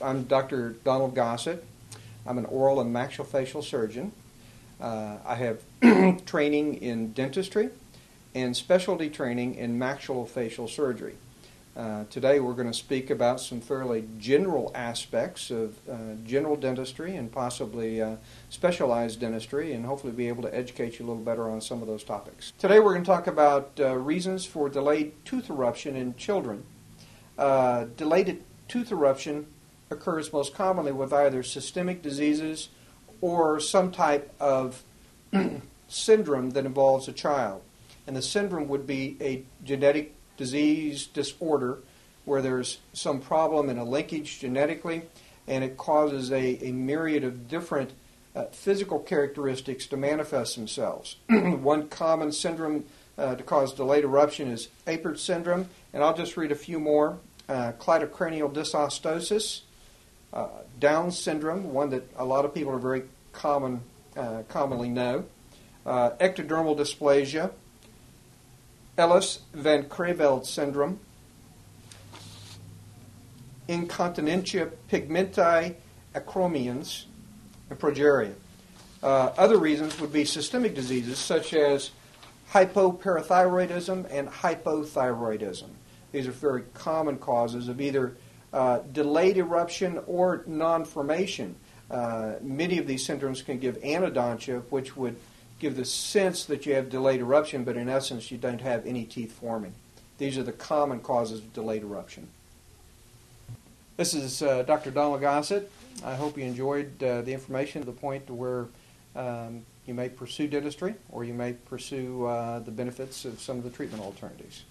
I'm Dr. Donald Gossett. I'm an oral and maxillofacial surgeon. Uh, I have training in dentistry and specialty training in maxillofacial surgery. Uh, today we're going to speak about some fairly general aspects of uh, general dentistry and possibly uh, specialized dentistry and hopefully be able to educate you a little better on some of those topics. Today we're going to talk about uh, reasons for delayed tooth eruption in children. Uh, delayed tooth eruption occurs most commonly with either systemic diseases or some type of syndrome that involves a child. And the syndrome would be a genetic disease disorder where there's some problem in a linkage genetically and it causes a, a myriad of different uh, physical characteristics to manifest themselves. One common syndrome uh, to cause delayed eruption is Apert syndrome, and I'll just read a few more. Uh, cleidocranial dysostosis, uh, Down syndrome, one that a lot of people are very common, uh, commonly know, uh, ectodermal dysplasia, Ellis Van Creveld syndrome, incontinentia pigmenti achromians, and progeria. Uh, other reasons would be systemic diseases such as hypoparathyroidism and hypothyroidism. These are very common causes of either uh, delayed eruption or non-formation. Uh, many of these syndromes can give anodontia, which would give the sense that you have delayed eruption, but in essence you don't have any teeth forming. These are the common causes of delayed eruption. This is uh, Dr. Donald Gossett. I hope you enjoyed uh, the information to the point where um, you may pursue dentistry or you may pursue uh, the benefits of some of the treatment alternatives.